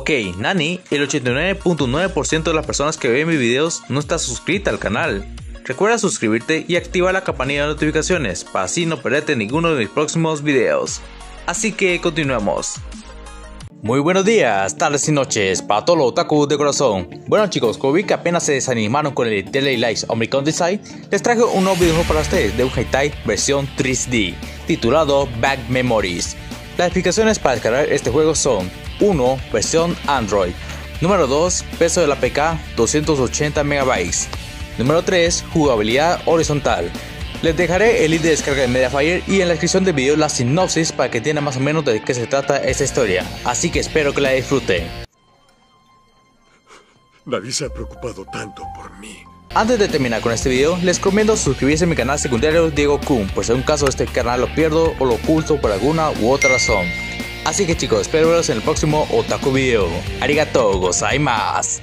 Ok, Nani, el 89.9% de las personas que ven mis videos no está suscrita al canal. Recuerda suscribirte y activa la campanilla de notificaciones para así no perderte ninguno de mis próximos videos. Así que continuemos. Muy buenos días, tardes y noches para todos los de corazón. Bueno chicos, como vi que apenas se desanimaron con el Daily Lights Omicron Design, les traigo un nuevo video para ustedes de un Haitai versión 3D, titulado Back Memories. Las explicaciones para descargar este juego son 1. Versión Android Número 2. Peso de la PK 280 MB Número 3. Jugabilidad horizontal les dejaré el link de descarga de Mediafire y en la descripción del video la sinopsis para que entiendan más o menos de qué se trata esta historia, así que espero que la disfruten. Nadie se ha preocupado tanto por mí. Antes de terminar con este video, les recomiendo suscribirse a mi canal secundario Diego Kun, por si en un caso este canal lo pierdo o lo oculto por alguna u otra razón. Así que chicos, espero veros en el próximo Otaku Video. Arigato gozaimasu.